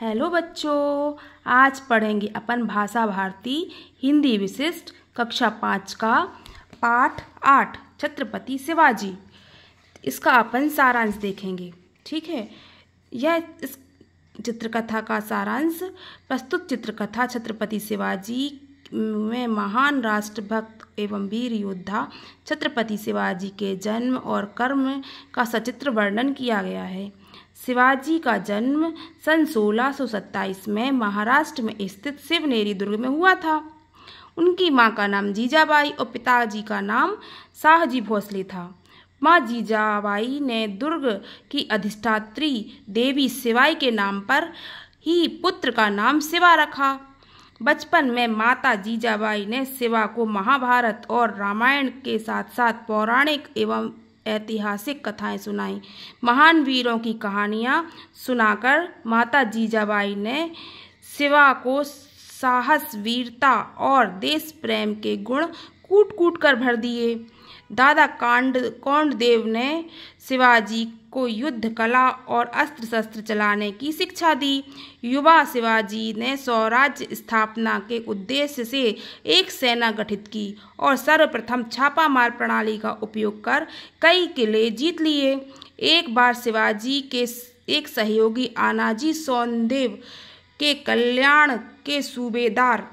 Hello बच्चों, आज पढ़ेंगे अपन भाषा भारती हिंदी विशिष्ट कक्षा पाँच का पाठ आठ, छत्रपति शिवाजी। इसका अपन सारांश देखेंगे, ठीक है? यह इस चित्रकथा का सारांश, प्रस्तुत चित्रकथा छत्रपति शिवाजी में महान राष्ट्रभक्त एवं वीर योद्धा छत्रपति शिवाजी के जन्म और कर्म का सचित्र वर्णन किया गया है। शिवाजी का जन्म सन 1627 में महाराष्ट्र में स्थित शिवनेरी दुर्ग में हुआ था। उनकी माँ का नाम जीजाबाई और पिताजी का नाम शाहजी भोसले था। माँ जीजाबाई ने दुर्ग की अधिष्ठात्री देवी शिवाई के नाम पर ही पुत्र का नाम शिवा रखा। बचपन में माता जीजाबाई ने शिवा को महाभारत और रामायण के साथ साथ पौराणिक एवं ऐतिहासिक कथाएँ सुनाई। महान वीरों की कहानियाँ सुनाकर माता जीजाबाई ने शिवा को साहस, वीरता और देश प्रेम के गुण कूट कूट कर भर दिए। दादा कांड कौंडदेव ने शिवाजी को युद्ध, कला और अस्त्र शस्त्र चलाने की शिक्षा दी। युवा शिवाजी ने स्वराज्य स्थापना के उद्देश्य से एक सेना गठित की और सर्वप्रथम छापामार प्रणाली का उपयोग कर कई किले जीत लिए। एक बार शिवाजी के एक सहयोगी आनाजी सोनदेव के कल्याण के सूबेदार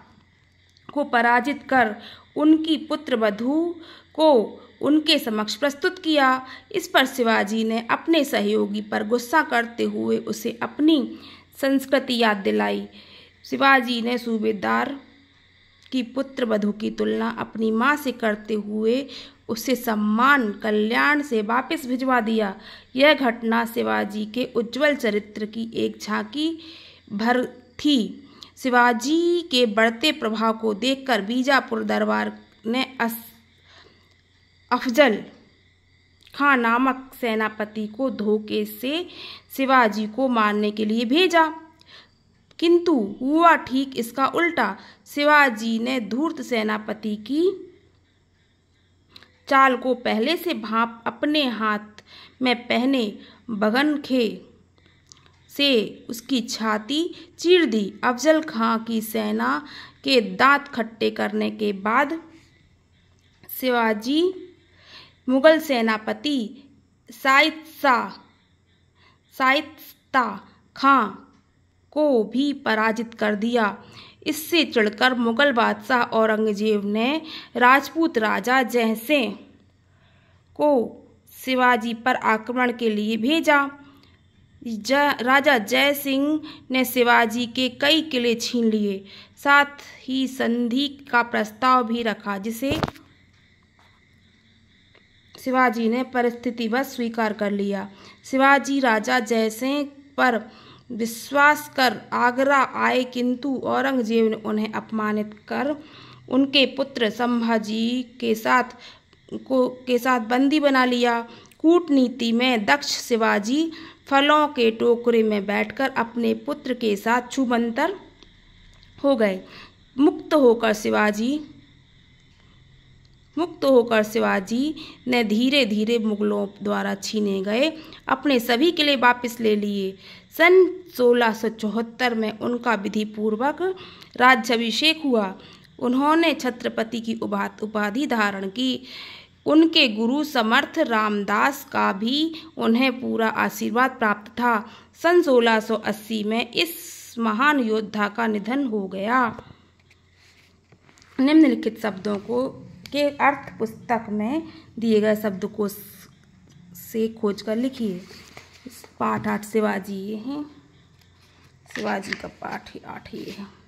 को पराजित कर उनकी पुत्र वधु को उनके समक्ष प्रस्तुत किया। इस पर शिवाजी ने अपने सहयोगी पर गुस्सा करते हुए उसे अपनी संस्कृति याद दिलाई। शिवाजी ने सूबेदार की पुत्र वधु की तुलना अपनी माँ से करते हुए उसे सम्मान, कल्याण से वापस भिजवा दिया। यह घटना शिवाजी के उज्जवल चरित्र की एक झांकी भर थी। शिवाजी के बढ़ते प्रभाव को देखकर बीजापुर दरबार ने अस, अफजल खां नामक सेनापति को धोखे से शिवाजी को मारने के लिए भेजा। किंतु हुआ ठीक इसका उल्टा। शिवाजी ने धूर्त सेनापति की चाल को पहले से भाप अपने हाथ में पहने बगनखे से उसकी छाती चीर दी। अफजल खां की सेना के दांत खट्टे करने के बाद शिवाजी, मुगल सेनापति साइत्सा साइत्ता खां को भी पराजित कर दिया। इससे चढ़कर मुगल बादशाह औरंगज़ेब ने राजपूत राजा जयसिंह को शिवाजी पर आक्रमण के लिए भेजा। राजा जय सिंह ने शिवाजी के कई किले छीन लिए। साथ ही संधि का प्रस्ताव भी रखा, जिसे शिवाजी ने परिस्थितिवश स्वीकार कर लिया। शिवाजी, राजा जयसिंह पर विश्वास कर आगरा आए, किंतु औरंगज़ेब ने उन्हें अपमानित कर उनके पुत्र संभाजी के साथ को, के साथ बंदी बना लिया। कूटनीति में दक्ष शिवाजी फलों के टोकरे में बैठकर अपने पुत्र के साथ छुबंतर हो गए। मुक्त होकर शिवाजी, मुक्त होकर शिवाजी ने धीरे धीरे मुगलों द्वारा छीने गए। अपने सभी किले वापस ले लिए। सन 1674 में उनका विधि पूर्वक राज्याभिषेक हुआ। उन्होंने छत्रपति की उपाधि धारण की। उनके गुरु समर्थ रामदास का भी उन्हें पूरा आशीर्वाद प्राप्त था। सन 1680 में इस महान योद्धा का निधन हो गया। निम्नलिखित शब्दों को के अर्थ पुस्तक में दिए गए शब्द को से खोज कर लिखिए। पाठ आठ शिवाजी ये हैं। शिवाजी का पाठ आठ ये है।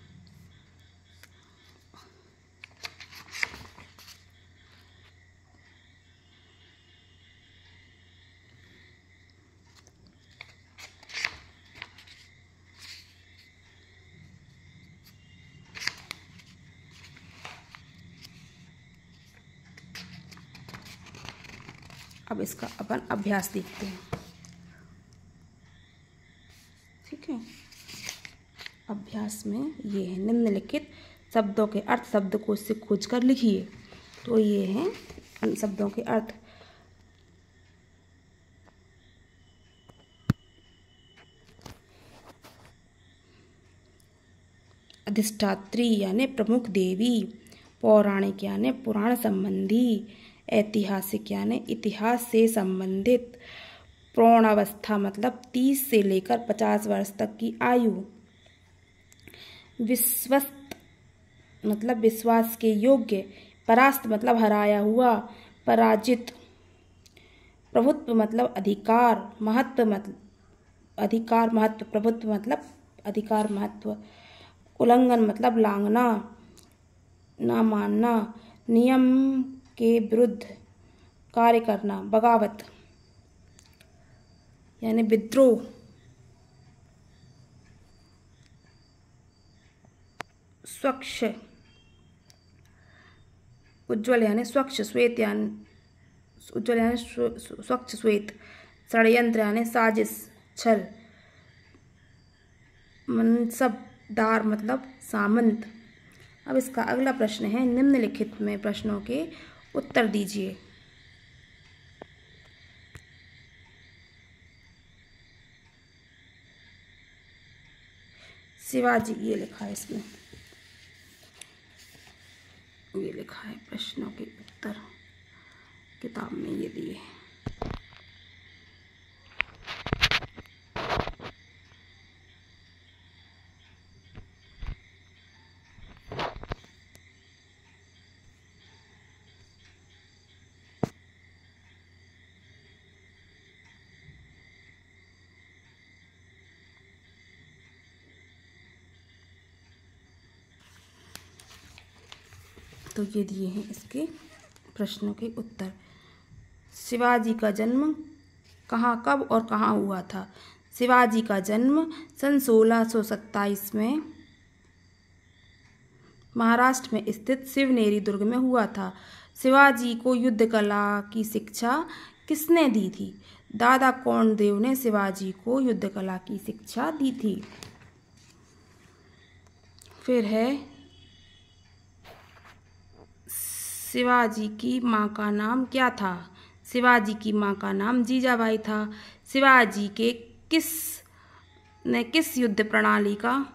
अब इसका अपन अभ्यास देखते हैं। ठीक है? अभ्यास में ये है, निम्नलिखित शब्दों के अर्थ शब्द को इससे खोज कर लिखिए। तो ये हैं शब्दों के अर्थ। अधिष्ठात्री यानी प्रमुख देवी, पौराणिक यानी पुराण संबंधी ऐतिहासिक यानी इतिहास से संबंधित प्रौणावस्था मतलब तीस से लेकर पचास वर्ष तक की आयु। विश्वस्त मतलब विश्वास के योग्य परास्त मतलब हराया हुआ, पराजित प्रभुत्व मतलब अधिकार, महत्व मतलब अधिकार महत्व, प्रभुत्व मतलब अधिकार महत्व, उल्लंघन मतलब लांगना, ना मानना, नियम के विरुद्ध कार्य करना, बगावत, यानी विद्रोह। स्वच्छ, उज्ज्वल यानी स्वच्छ श्वेत यानी, उज्ज्वल यानी स्वच्छ श्वेत। षडयंत्र यानी साजिश छल मनसबदार मतलब सामंत। अब इसका अगला प्रश्न है, निम्नलिखित में प्रश्नों के उत्तर दीजिए। शिवाजी, ये लिखा है इसमें। ये लिखा है प्रश्नों के उत्तर। किताब में ये दिए तो ये दिए हैं इसके प्रश्नों के उत्तर। शिवाजी का जन्म कहाँ, कब और कहाँ हुआ था? शिवाजी का जन्म सन सोलह सौ सत्ताईस में महाराष्ट्र में स्थित शिवनेरी दुर्ग में हुआ था। शिवाजी को युद्ध कला की शिक्षा किसने दी थी? दादा कौंडदेव ने शिवाजी को युद्ध कला की शिक्षा दी थी। फिर है शिवाजी की माँ का नाम क्या था? शिवाजी की माँ का नाम जीजाबाई था। शिवाजी के किस, ने किस युद्ध प्रणाली का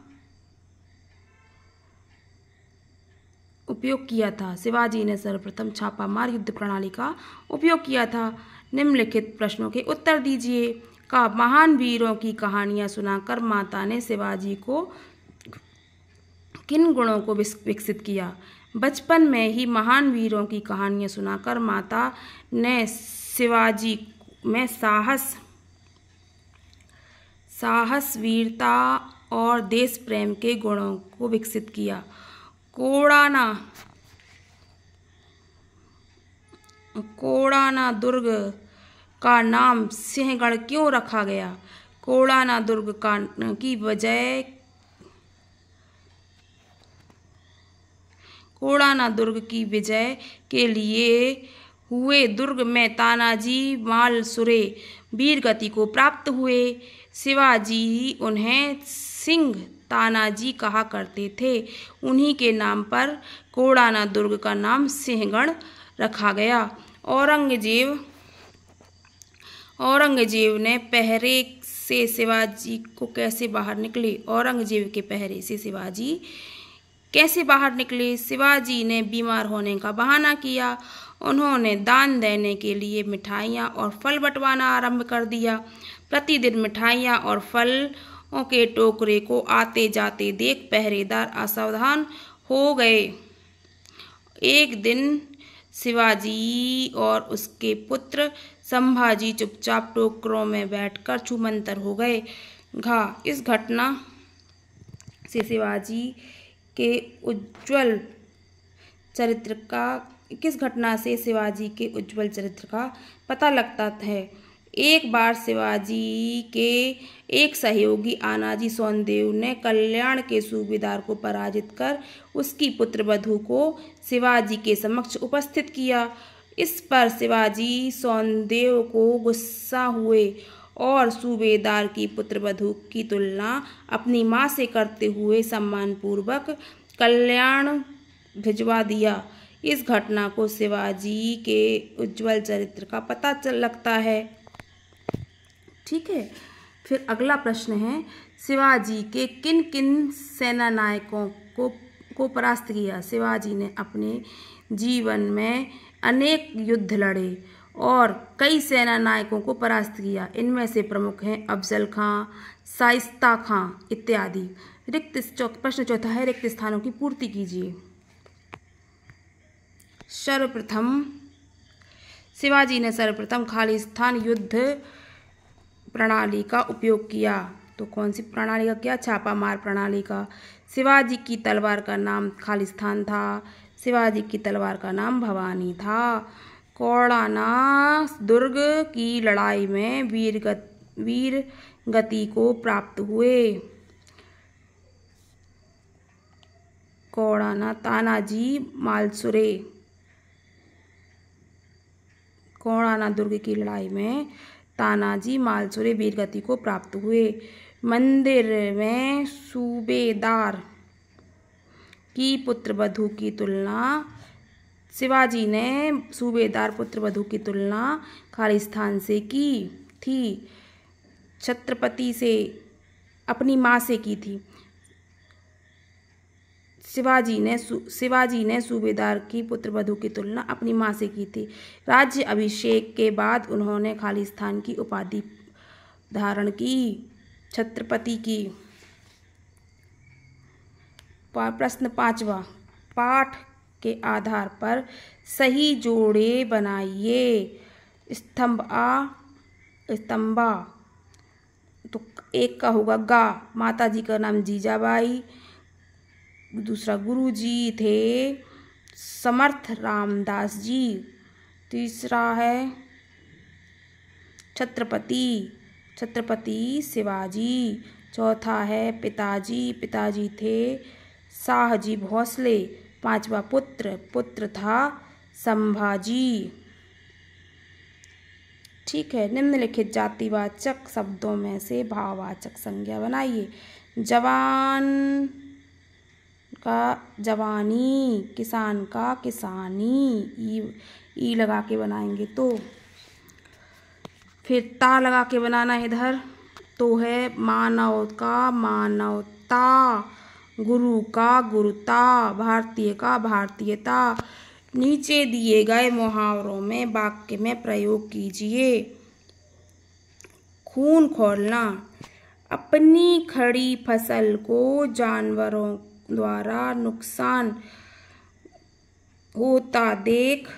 उपयोग किया था? शिवाजी ने सर्वप्रथम छापामार युद्ध प्रणाली का उपयोग किया था। निम्नलिखित प्रश्नों के उत्तर दीजिए। का महान वीरों की कहानियाँ सुनाकर माता ने शिवाजी को किन गुणों को विकसित किया? बचपन में ही महान वीरों की कहानियाँ सुनाकर माता ने शिवाजी में साहस साहस वीरता और देश प्रेम के गुणों को विकसित किया। कोड़ाना कोड़ाना दुर्ग का नाम सिंहगढ़ क्यों रखा गया? कोड़ाना दुर्ग का की वजह कोड़ाना दुर्ग की विजय के लिए हुए दुर्ग में तानाजी मालसुरे वीर गति को प्राप्त हुए शिवाजी उन्हें सिंह तानाजी कहा करते थे। उन्हीं के नाम पर कोड़ाना दुर्ग का नाम सिंहगढ़ रखा गया। औरंगज़ेब औरंगज़ेब ने पहरे से शिवाजी को कैसे बाहर निकले? औरंगज़ेब के पहरे से शिवाजी कैसे बाहर निकले? शिवाजी ने बीमार होने का बहाना किया। उन्होंने दान देने के लिए मिठाइयाँ और फल बंटवाना आरंभ कर दिया। प्रतिदिन मिठाइयाँ और फलों के टोकरे को आते जाते देख पहरेदार असावधान हो गए। एक दिन शिवाजी और उसके पुत्र संभाजी चुपचाप टोकरों में बैठकर छुमंतर हो गए। घा, इस घटना से शिवाजी के उज्जवल चरित्र का, किस घटना से शिवाजी के उज्जवल चरित्र का पता लगता है? एक बार शिवाजी के एक सहयोगी आनाजी सोनदेव ने कल्याण के सूबेदार को पराजित कर उसकी पुत्र वधु को शिवाजी के समक्ष उपस्थित किया। इस पर शिवाजी सोनदेव को गुस्सा हुए और सूबेदार की पुत्रवधु की तुलना अपनी माँ से करते हुए सम्मानपूर्वक कल्याण भिजवा दिया। इस घटना को शिवाजी के उज्जवल चरित्र का पता चल लगता है। ठीक है, फिर अगला प्रश्न है, शिवाजी के किन किन सेना नायकों को को परास्त किया? शिवाजी ने अपने जीवन में अनेक युद्ध लड़े। और कई सेना नायकों को परास्त किया। इनमें से प्रमुख हैं अफजल खां, साइस्ता खां इत्यादि। रिक्त प्रश्न चौथा है, रिक्त स्थानों की पूर्ति कीजिए। सर्वप्रथम, शिवाजी ने सर्वप्रथम खालिस्तान युद्ध प्रणाली का उपयोग किया। तो कौन सी प्रणाली का? क्या छापा मार प्रणाली का? शिवाजी की तलवार का नाम खालिस्तान था, शिवाजी की तलवार का नाम भवानी था। कौड़ाना दुर्ग की लड़ाई में वीर गत, वीर गति को प्राप्त हुए। कौड़ाना तानाजी मालसुरे। कौड़ाना दुर्ग की लड़ाई में तानाजी मालसुरे वीरगति को प्राप्त हुए। मंदिर में सूबेदार की पुत्र वधु की तुलना शिवाजी ने सूबेदार पुत्र वधु की तुलना खालिस्तान से की थी। छत्रपति से अपनी माँ से की थी। शिवाजी ने शिवाजी ने सूबेदार की पुत्र वधु की तुलना अपनी माँ से की थी। राज्य अभिषेक के बाद उन्होंने खालिस्तान की उपाधि धारण की, छत्रपति की। प्रश्न पांचवा, पाठ के आधार पर सही जोड़े बनाइए। स्तंभ आ, स्तंभा। तो एक का होगा गा। माता जी का नाम जीजाबाई। दूसरा गुरु जी थे। समर्थ रामदास जी। तीसरा है छत्रपति। छत्रपति शिवाजी। चौथा है पिताजी। पिताजी थे शाहजी भोसले। पांचवा पुत्र पुत्र था संभाजी। ठीक है, निम्नलिखित जातिवाचक शब्दों में से भाववाचक संज्ञा बनाइए। जवान का जवानी, किसान का किसानी, ई ई लगा के बनाएँगे तो। फिर ता लगा के बनाना इधर तो है मानव का मानवता। गुरु का गुरुता, भारतीय का भारतीयता। नीचे दिए गए मुहावरों में वाक्य में प्रयोग कीजिए। खून खोलना। अपनी खड़ी फ़सल को जानवरों द्वारा नुकसान होता देख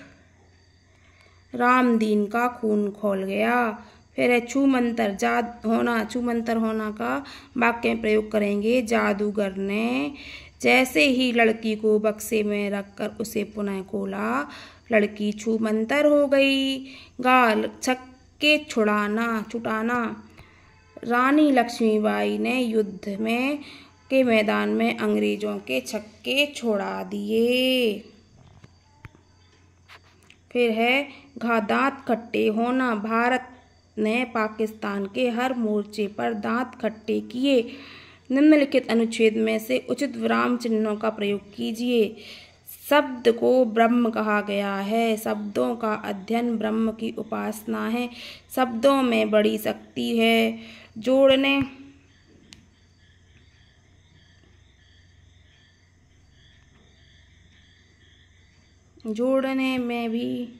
रामदीन का खून खोल गया। फिर है छू मंतर जाद होना छू मंतर होना का वाक्य में प्रयोग करेंगे। जादूगर ने जैसे ही लड़की को बक्से में रखकर उसे पुनः खोला, लड़की छू मंतर हो गई। गाल छक्के छुड़ाना, छुटाना। रानी लक्ष्मीबाई ने युद्ध में, के मैदान में अंग्रेज़ों के छक्के छोड़ा दिए। फिर है घा दांत खट्टे होना, भारत ने पाकिस्तान के हर मोर्चे पर दांत खट्टे किए। निम्नलिखित अनुच्छेद में से उचित विराम चिन्हों का प्रयोग कीजिए। शब्द को ब्रह्म कहा गया है। शब्दों का अध्ययन ब्रह्म की उपासना है। शब्दों में बड़ी शक्ति है। जोड़ने। जोड़ने में भी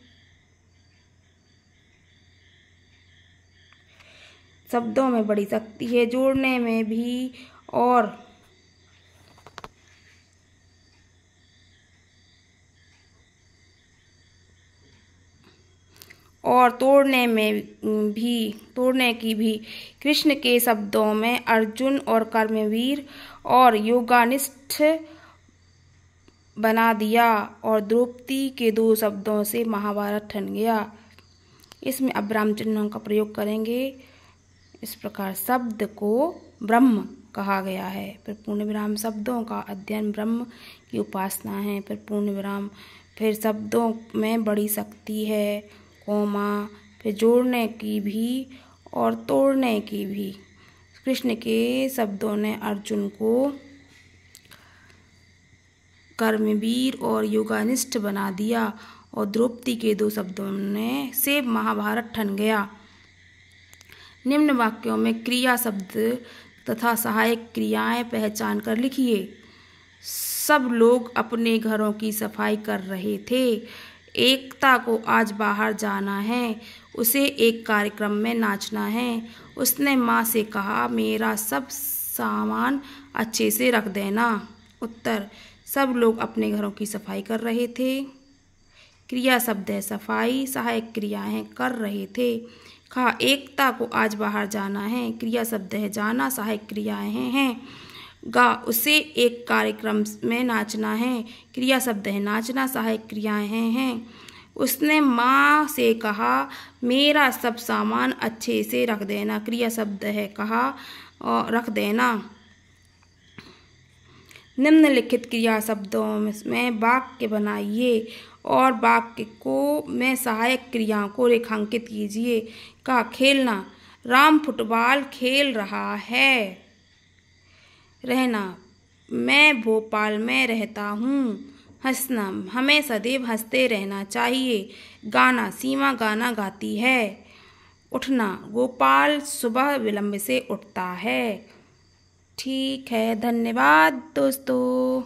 शब्दों में बड़ी शक्ति है, जोड़ने में भी और और तोड़ने में भी, तोड़ने की भी। कृष्ण के शब्दों में अर्जुन और कर्मवीर और योगानिष्ठ बना दिया और द्रौपदी के दो शब्दों से महाभारत ठन गया। इसमें अब रामचंद्रों का प्रयोग करेंगे। इस प्रकार शब्द को ब्रह्म कहा गया है। फिर पूर्ण विराम शब्दों का अध्ययन ब्रह्म की उपासना है। फिर पूर्ण विराम फिर शब्दों में बड़ी शक्ति है, कोमा, फिर जोड़ने की भी और तोड़ने की भी। कृष्ण के शब्दों ने अर्जुन को कर्मवीर और योगानिष्ठ बना दिया और द्रौपदी के दो शब्दों ने से महाभारत ठन गया। निम्न वाक्यों में क्रिया शब्द तथा सहायक क्रियाएँ पहचान कर लिखिए। सब लोग अपने घरों की सफ़ाई कर रहे थे। एकता को आज बाहर जाना है। उसे एक कार्यक्रम में नाचना है। उसने माँ से कहा, मेरा सब सामान अच्छे से रख देना। उत्तर, सब लोग अपने घरों की सफ़ाई कर रहे थे। क्रिया शब्द है सफ़ाई। सहायक क्रियाएँ कर रहे थे। कहा एकता को आज बाहर जाना है, क्रिया शब्द है, जाना सहायक क्रियाएँ हैं गा, उसे एक कार्यक्रम में नाचना है, क्रिया शब्द है, नाचना सहायक क्रियाएँ हैं हैं। उसने माँ से कहा, मेरा सब सामान अच्छे से रख देना, क्रिया शब्द है, कहा और रख देना। निम्नलिखित क्रिया शब्दों में वाक्य बनाइए और वाक्य को में सहायक क्रियाओं को रेखांकित कीजिए। का खेलना, राम फुटबॉल खेल रहा है। रहना, मैं भोपाल में रहता हूँ। हंसना, हमें सदैव हँसते रहना चाहिए। गाना, सीमा गाना गाती है। उठना, गोपाल सुबह विलंब से उठता है। ठीक है धन्यवाद दोस्तों।